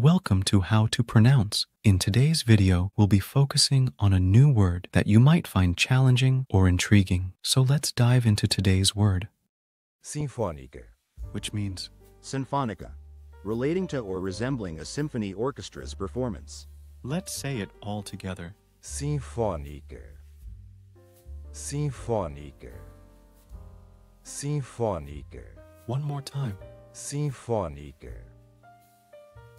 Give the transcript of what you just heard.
Welcome to How to Pronounce. In today's video, we'll be focusing on a new word that you might find challenging or intriguing. So let's dive into today's word, Sinfônica. which means Symphonic. Relating to or resembling a symphony orchestra's performance. let's say it all together. Sinfônica. Sinfônica. Sinfônica. One more time. Sinfônica.